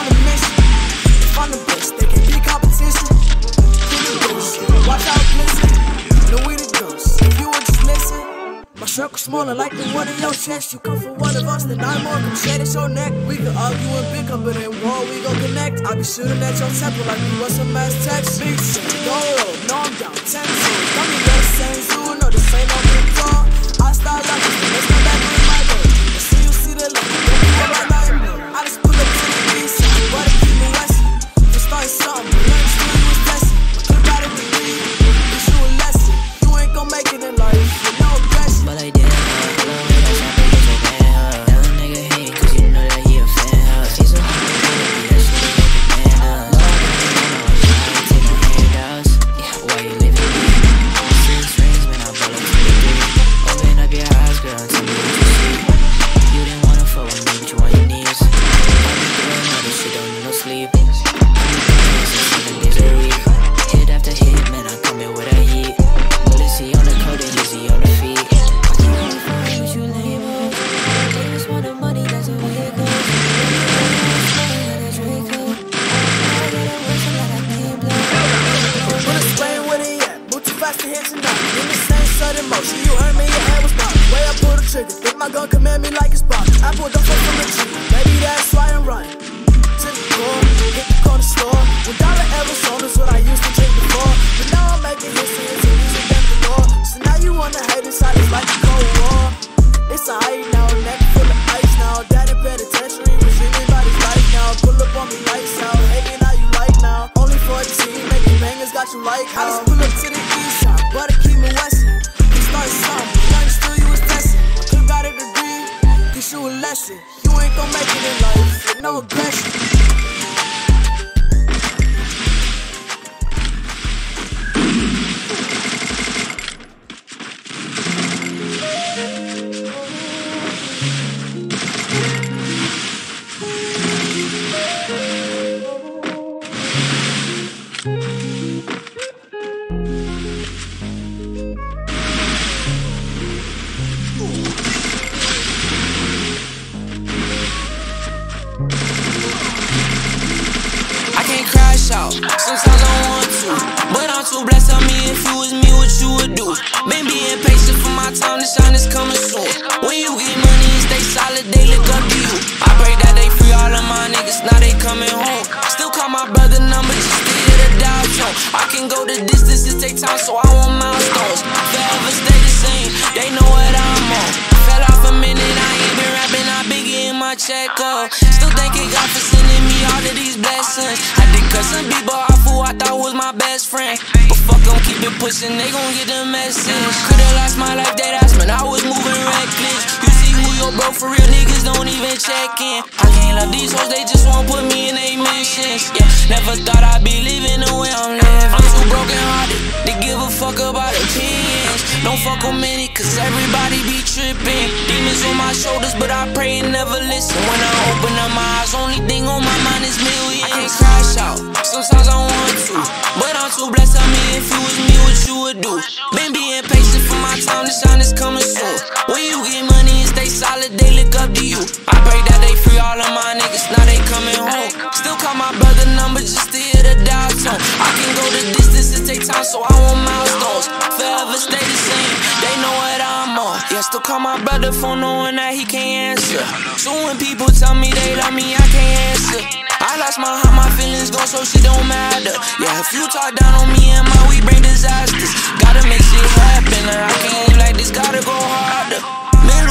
on a mission. If I'm the best, they can be competition. Watch out, listen. We the ghosts, if you would just listen. My circle smaller like the one in your chest. You come from one of us, then I'm more. Come at your neck. We can argue and bicker, but in war we gon' connect. I be shooting at your temple like we was some mass text. Big shit, go no I'm down. Ten toes, what you. Didn't wanna fuck with me, but you on your knees. I be doing all this shit, don't need no sleep. The coat and. In the same sudden motion, you heard me, your trigger, think my gun command me like it's pop. I pulled up from the tree, maybe that's why I'm running. To the core, hit the corner store. One dollar ever sold is what I used to drink before. But now I'm making history, it's a music them galore. So now you wanna hate inside, it's like a cold war. It's a height now, neck full of ice now. Daddy penitentiary was anybody's life now. Pull up on me lights out, hating how you like now. Only 14, making bangers got you like how. When you get money stay solid, they look up to you. I pray that they free all of my niggas, now they coming home. Still call my brother number just to hit a dial tone. I can go the distances, take time, so I want milestones. Forever stay the same, they know what I'm on. Fell off a minute, I ain't been rapping, I been getting my check up. Still thanking God for sending me all of these blessings. I did cut some people who I thought was my best friend. But fuck them, keep it pushing, they gon' get the message. Could've lost my life, dead ass, man, I was moving reckless. You see who your bro for real, niggas don't even check in. I can't love these hoes, they just won't put me in they mentions. Yeah, never thought I'd be living the way I'm living. I'm too broken hearted fuck about opinions. Don't fuck with many, cause everybody be tripping. Demons on my shoulders, but I pray and never listen. When I open up my eyes, only thing on my mind is millions. I can't crash out, sometimes I want to. But I'm too blessed, tell me if you was me, what you would do. Been being patient for my time to shine is coming soon. When you get money and stay solid, up to you. I pray that they free all of my niggas, now they coming home. Still call my brother number just to hit a dial tone. I can go the distance, it take time, so I want milestones. Forever stay the same, they know what I'm on. Yeah, still call my brother phone knowing that he can't answer. So when people tell me they love me, I can't answer. I lost my heart, my feelings gone, so shit don't matter. Yeah, if you talk down on me and my we bring disasters. Gotta make shit happen, I can't live like this, gotta go harder.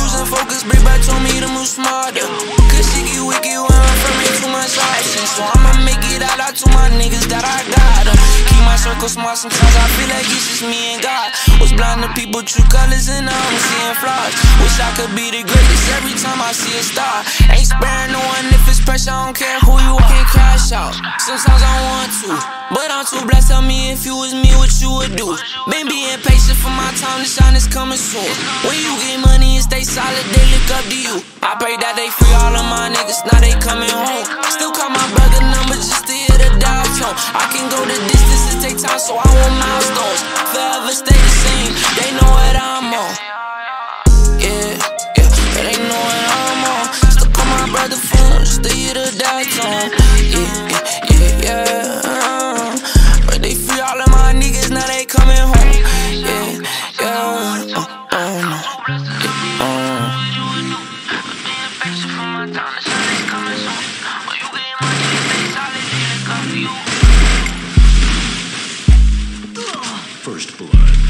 Losing focus, bring back told me to move smarter. Cause shit get wicked when I'm from me too much action. So I'ma make it out, out to my niggas that I got 'em. Keep my circle small, sometimes I feel like it's just me and God. Was blind to people, true colors, and I'm seeing flaws. Wish I could be the greatest every time I see a star. Ain't sparing no one if it's pressure, I don't care who you are. Can't crash crash out. Sometimes I want to, but I'm too blessed. Tell me if you was me, what you would do. Been being patient for my time the shine is coming soon. When you get money and stay solid, they look up to you. I pray that they free all of my niggas, now they coming home. Still call my brother number just tone. I can go the distance, it take time, so I want milestones. Forever stay the same, they know what First blood.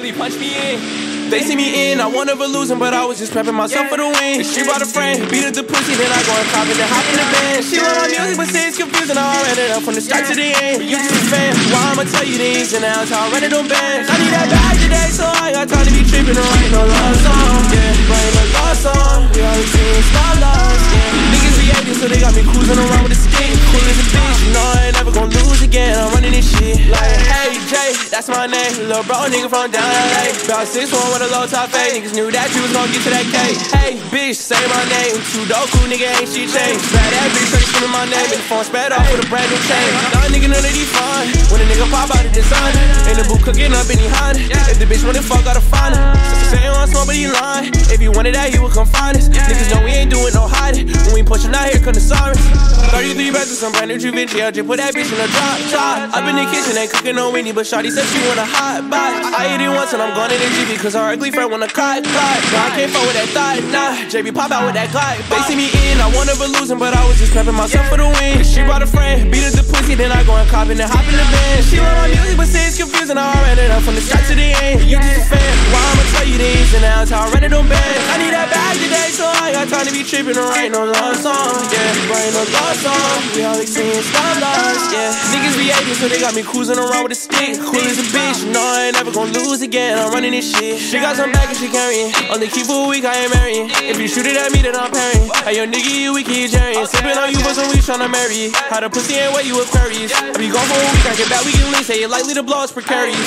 Trilly, punch me in. They see me in, I wanna never losing, but I was just prepping myself for the win. She brought a friend, beat up the pussy, then I go and cop it and hop in the band. She love my music, but say it's confusing. I ran it up from the start to the end. You just a fan, why I'ma tell you the ins and outs, how I run it on bands. I need that bag today, so I got time to be tripping and writing no love song. Yeah, writing a love song. We always seen star lost, yeah. So they got me cruising around with a stick. Cool as a bitch, you know I ain't never gonna lose again. I'm running this shit like, hey Jay, that's my name. Little bro, nigga from down LA. About six one with a low top fade. Niggas knew that you was gonna get to that K. Hey, bitch, say my name. Sudoku, nigga, ain't she changed. Bad ass bitch, scream my name. And the phone spread off with a brand new chain. Nah, nigga, none of these fine. When a nigga pop out of design, in the booth cooking up the Honda. If the bitch wanna fuck, gotta find her. Say you want smoke, but lying. If you wanted that, he would come find us. Niggas know we ain't doing no hiding. When we pushing out here, come the sirens. 33 bags of some brand new Givenchy. I just put that bitch in a drop top. I've been in the kitchen, ain't cooking no weenie, but Shawty said she want a hot box. I ate it once and I'm going in the GV, cause her ugly friend wanna cry, cry. Nah, I can't fuck with that thought, nah. JB pop out with that Glock. They see me in, I wanna be losing, but I was just prepping myself for the win. She brought a friend, beat up the pussy, then I go and cop and then hop in the van. She love my music, but say it's confusing. I ran it up from the start to the end. You just a fan, why I'ma tell you these, and outs, how I run it on bands. I need that bag today, so I got time to be tripping and writing no love song. Yeah, writing no love song. We all like singing stop yeah. Niggas be hating, so they got me cruising around with a stick. Cool as a bitch, know I ain't never gonna lose again. I'm running this shit. She got some and she carrying. On the key for a week, I ain't marrying. If you shoot it at me, then I'm parrying. Hey, yo, nigga, you weak, you jerrying. Sipping on you for some weeks, tryna marry. How the pussy ain't wet, you Aquarius. I be gone for a week, I get back, we can leave. Say it likely to blow, it's precarious.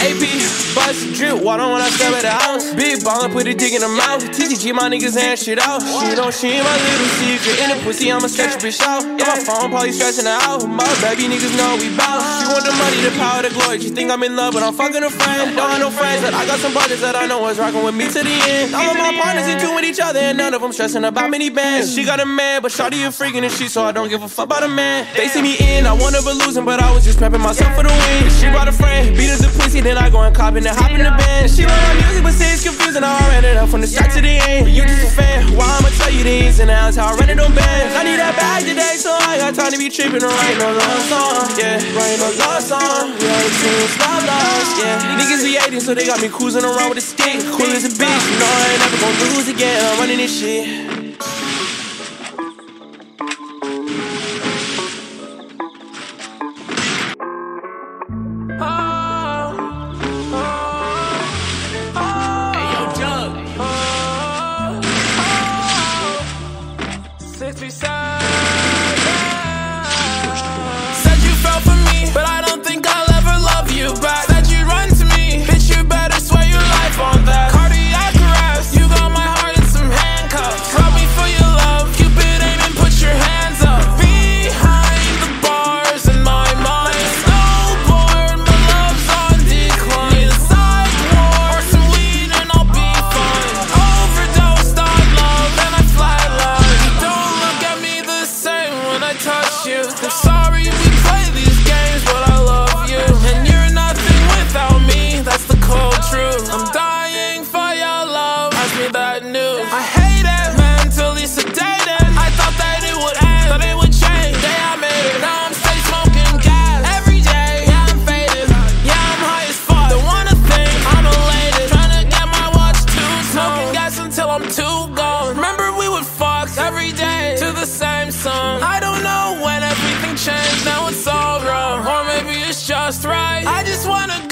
AP, bust, drip, water when I step at the house. Big baller, put a dick in the mouth. TTG, my niggas hand shit out. She don't, she my little secret. In the pussy, I'ma stretch a bitch out. Yeah, my phone probably stressing her out. My baby niggas know we bout. She want the money, the power, the glory. She think I'm in love, but I'm fucking a friend. Don't have no friends, but I got some brothers that I know is rocking with me to the end. All of my partners in tune with each other, and none of them stressing about many bands. She got a man, but shawty a freaking and she, so I don't give a fuck about a man. They see me in, I wanna be losing, but I was just prepping myself for the win. She brought a friend, beat us the pussy, then I go and cop and then hop in the band. She love my music, but say it's confusing. I ran it up from the start to the end. You just a fan, why I'ma tell you the ins and outs, how I run it on bands. I need that bag today, so I got time to be tripping and writing no love song. Yeah, writing no love song. All singing stop loss. Yeah, niggas be hating, so they got me cruising around with a stick. Cool as a bitch, you know I ain't never gonna lose again. I'm running this shit. Said just want